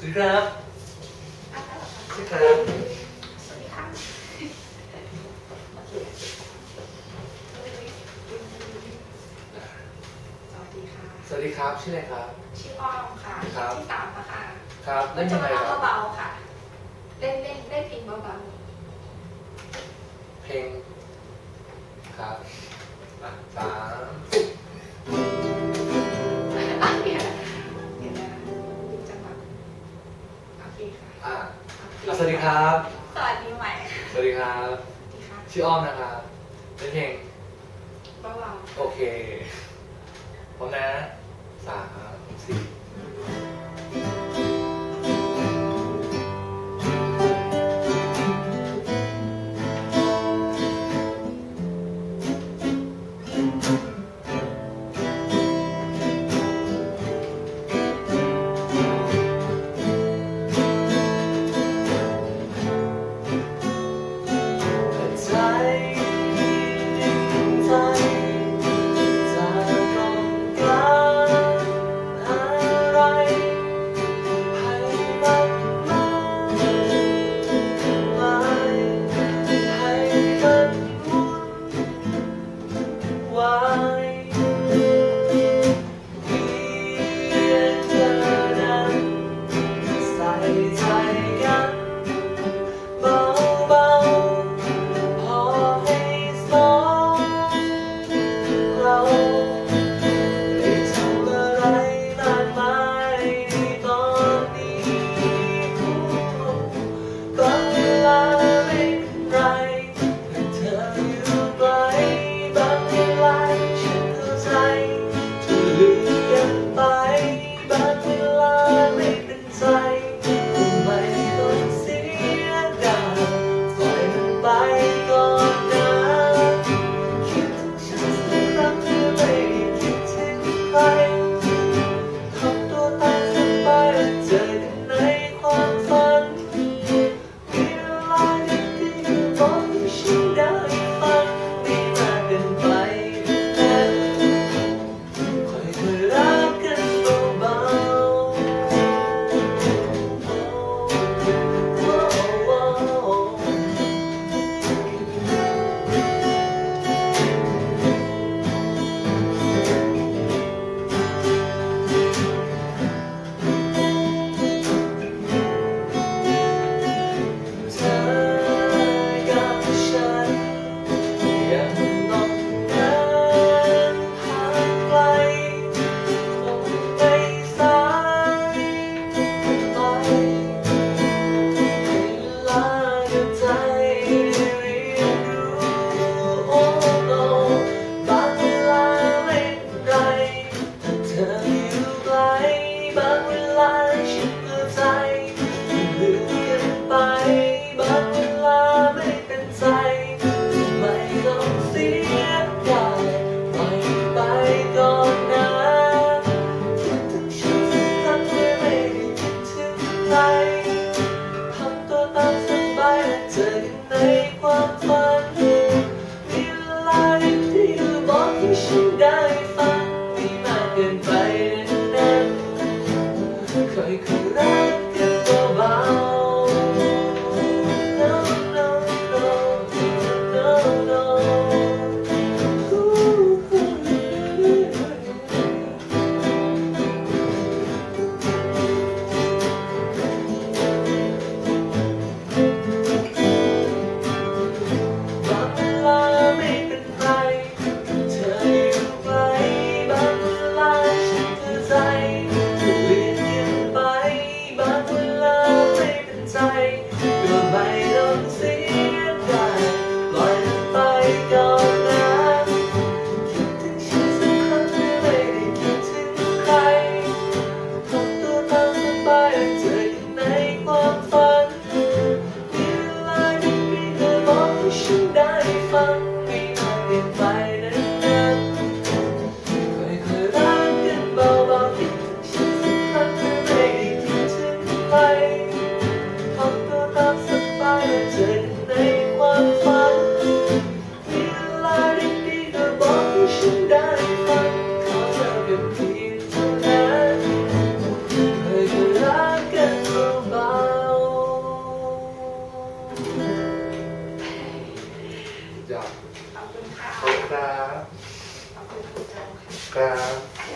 สวัสดีครับสวัสดีครับสวัสดีครับ ชื่ออะไรครับ ชื่ออ้อมค่ะครับที่สามค่ะ ครับเล่นยังไงครับเบาๆค่ะ เล่นเล่นเล่นเพลงเบาๆเพลงครับสาม สวัสดีครับ สวัสดีใหม่สวัสดีครับ ชื่ออ้อมนะครับเป็นเพลงโอเคพร้อมนะ ยอดขอบคุณค่ะขอบคุณครับขอบคุณคุณโจค่ะครับ